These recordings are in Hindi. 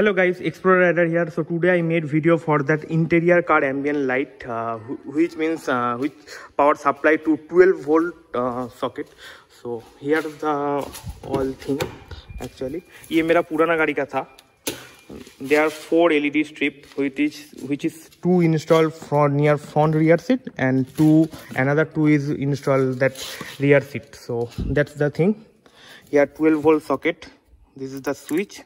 hello guys. Explorer rider here. So today i made video for that interior car ambient light uh, which means uh, which power supply to 12 volt uh, socket. So here is the all thing actually. ye mera purana gadi ka tha there are four led strip which is which is two installed front near front rear seat and two another two is installed that rear seat. So that's the thing. Here 12 volt socket. This is the switch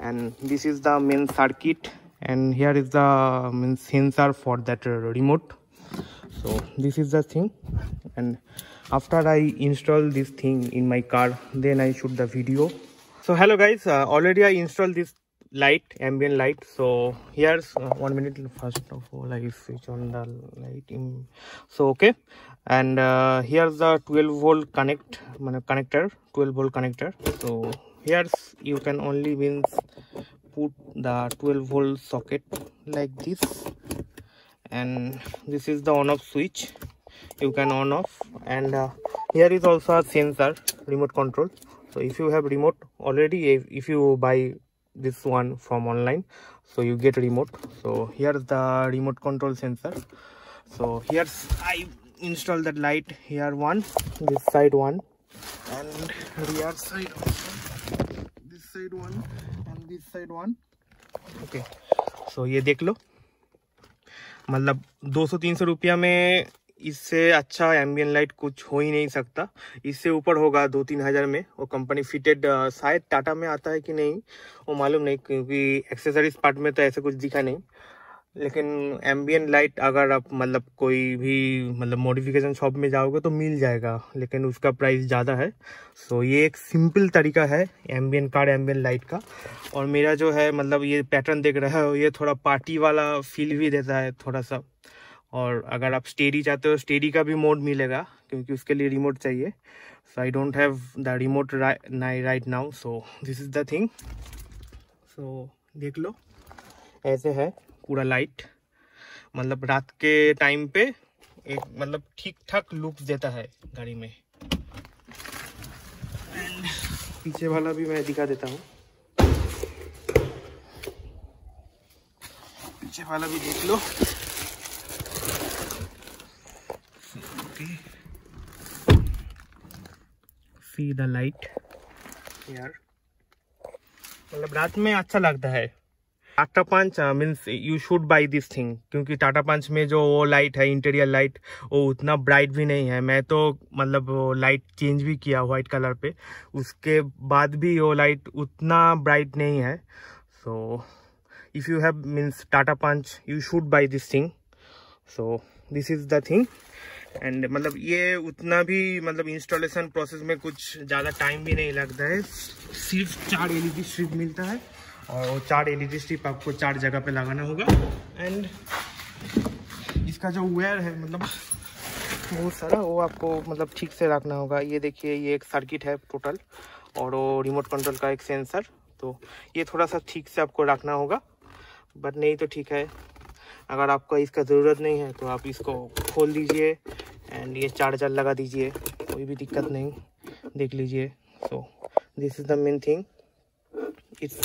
and this is the main circuit. And here is the main sensor for that remote. So this is the thing. And after i install this thing in my car then i shoot the video. So hello guys. Uh, already i installed this light ambient light. So here's uh, one minute. First of all i switch on the light so okay. And uh, here's the 12 volt connect connector 12 volt connector. So here's you can only means put the 12 volt socket like this. And this is the on off switch. You can on off. And uh, here is also a sensor remote control. So if you have remote already if, if you buy this one from online so you get remote. So here's the remote control sensor. So here's i install that light here one this side one. And rear side also side ये देख लो। मतलब 200-300 रुपया में इससे अच्छा एम्बियन लाइट कुछ हो ही नहीं सकता। इससे ऊपर होगा दो तीन हज़ार में। वो कंपनी फिटेड शायद टाटा में आता है कि नहीं, वो मालूम नहीं, क्योंकि एक्सेसरीज पार्ट में तो ऐसे कुछ दिखा नहीं। लेकिन एम्बियन लाइट अगर आप मतलब कोई भी मतलब मॉडिफिकेशन शॉप में जाओगे तो मिल जाएगा, लेकिन उसका प्राइस ज़्यादा है। सो ये एक सिंपल तरीका है एम्बियन कार एम्बियन लाइट का। और मेरा जो है मतलब ये पैटर्न देख रहा है, ये थोड़ा पार्टी वाला फील भी देता है थोड़ा सा। और अगर आप स्टेडी चाहते हो स्टेडी का भी मोड मिलेगा, क्योंकि उसके लिए रिमोट चाहिए। So I don't have the remote नाई right now so this is the thing so देख लो, ऐसे है। पूरा लाइट मतलब रात के टाइम पे एक मतलब ठीक ठाक लुक देता है गाड़ी में। पीछे वाला भी मैं दिखा देता हूँ। पीछे वाला भी देख लो। सी द लाइट यार। मतलब रात में अच्छा लगता है। Tata Punch means you should buy this thing क्योंकि टाटा पंच में जो वो लाइट है इंटीरियर लाइट वो उतना ब्राइट भी नहीं है। मैं तो मतलब लाइट चेंज भी किया व्हाइट कलर पे। उसके बाद भी वो लाइट उतना ब्राइट नहीं है। So if you have means Tata Punch you should buy this thing so this is the thing and मतलब ये उतना भी मतलब इंस्टॉलेशन प्रोसेस में कुछ ज़्यादा टाइम भी नहीं लगता है। सिर्फ़ चार एलईडी स्ट्रिप मिलता है। और वो चार एलईडी स्ट्रिप आपको चार जगह पे लगाना होगा। एंड इसका जो वेयर है मतलब बहुत सारा वो आपको मतलब ठीक से रखना होगा। ये देखिए, ये एक सर्किट है टोटल और वो रिमोट कंट्रोल का एक सेंसर तो ये थोड़ा सा ठीक से आपको रखना होगा बट नहीं तो ठीक है। अगर आपको इसका ज़रूरत नहीं है तो आप इसको खोल दीजिए एंड ये चार्जर लगा दीजिए। कोई भी दिक्कत नहीं, देख लीजिए। So this is the main thing it's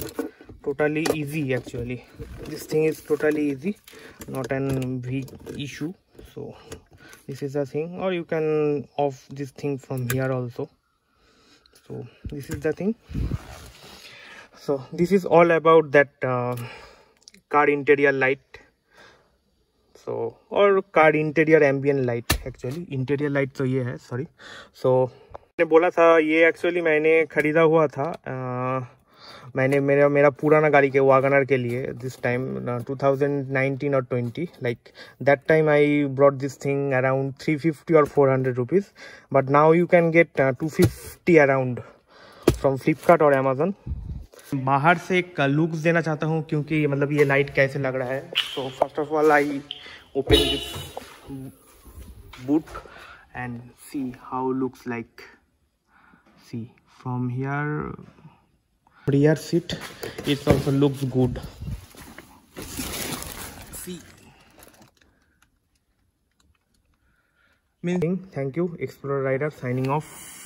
totally easy actually this thing is totally easy not an big issue so this is the thing or you can off this thing from here also so this is the thing so this is all about that uh, car interior light so और car interior ambient light actually interior light तो ये है सॉरी सो so, मैंने बोला था ये एक्चुअली मैंने ख़रीदा हुआ था आ, मैंने मेरा मेरा पुराना गाड़ी के वागनर के लिए दिस टाइम 2019 और 20 like that time I bought this thing around 350 और 400 rupees but now you can get 250 around from Flipkart और अमेजोन बाहर से एक लुक्स देना चाहता हूँ, क्योंकि मतलब ये लाइट कैसे लग रहा है। So first of all I open this boot and see how looks like. See, from here rear seat it also looks good. See. Meaning thank you explorer rider signing off